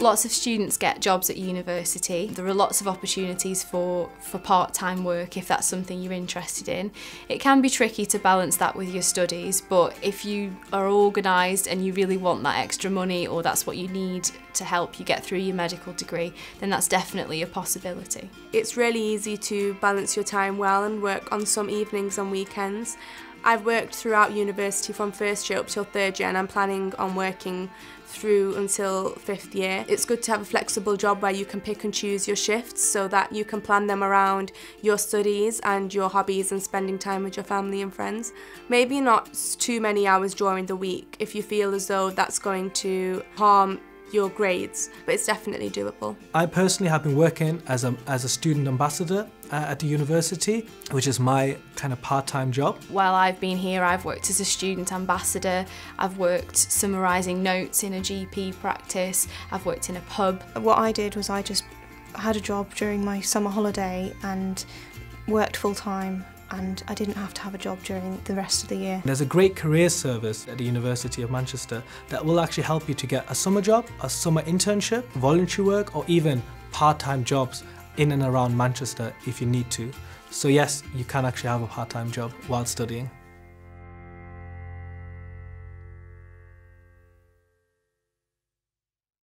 Lots of students get jobs at university. There are lots of opportunities for, for part-time work if that's something you're interested in. It can be tricky to balance that with your studies, but if you are organised and you really want that extra money or that's what you need to help you get through your medical degree, then that's definitely a possibility. It's really easy to balance your time well and work on some evenings and weekends. I've worked throughout university from first year up till third year and I'm planning on working through until fifth year. It's good to have a flexible job where you can pick and choose your shifts so that you can plan them around your studies and your hobbies and spending time with your family and friends. Maybe not too many hours during the week if you feel as though that's going to harm your grades, but it's definitely doable. I personally have been working as a, as a student ambassador uh, at the university, which is my kind of part-time job. While I've been here, I've worked as a student ambassador, I've worked summarising notes in a GP practice, I've worked in a pub. What I did was I just had a job during my summer holiday and worked full-time and I didn't have to have a job during the rest of the year. There's a great career service at the University of Manchester that will actually help you to get a summer job, a summer internship, voluntary work or even part-time jobs in and around Manchester if you need to. So yes, you can actually have a part-time job while studying.